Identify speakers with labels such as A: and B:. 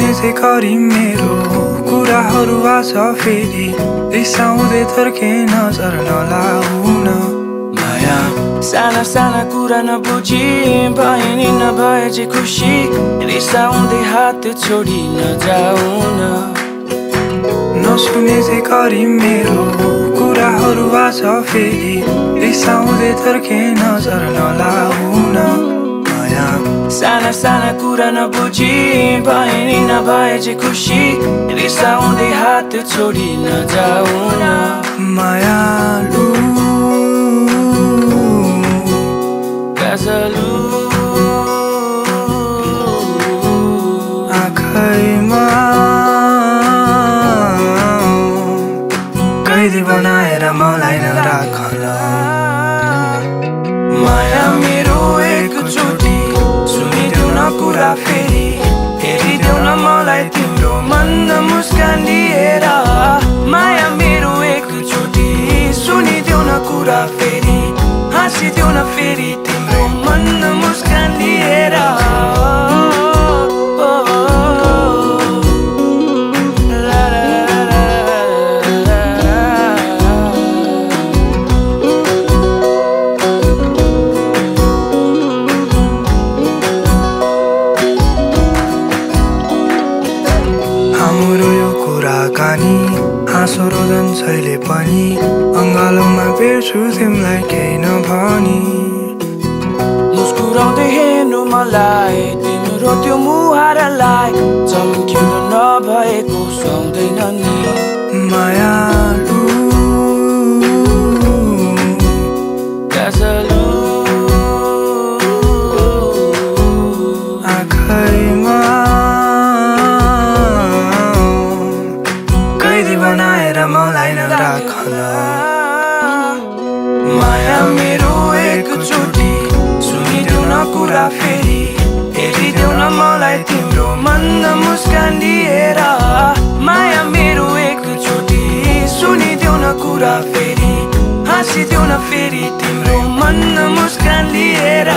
A: चाहिँ करी मेरो। कुराहरू आछ फेरि। रिसाउँदै थर्के नजर नलाउन।
B: माया साना साना कुरा नबुझी। भए नि नभए चाहिँ खुसी। रिसाउँदै हात छोडी नजाउन।
A: नसुने चाहिँ करी मेरो। कुराहरू आछ फेरि। रिसाउँदै थर्के नजर नलाउन।
B: साना साना कुरा नबुझी भए नि नभए चाहिँ खुसी रिसाउँदै हात छोडी नजाउन
A: मायालु
B: मुस्कान लिएर। माया मेरो एकचोटि सुनिदेऊ न कुरा फेरि। हाँसिदेऊ न फेरि तिम्रो
A: हाँसो रोजन छैले पनि। अङ्गालोमा बेर्छु तिमीलाई केही नभनी।
B: मुस्कुराउँदै हेर्नु मलाई तिम्रो त्यो मुहारलाई। चम्किनु नभएको सुहाउँदैन नि।
A: मायालु
B: माया मेरो एकचोटि सुनिदेऊ न कुरा फेरि हेरिदेऊ न मलाई तिम्रो मन्द मुस्कान लिएर माया मेरो एकचोटि सुनिदेऊ न कुरा फेरि हाँसिदेऊ न फेरि तिम्रो मन्द मुस्कान लिएर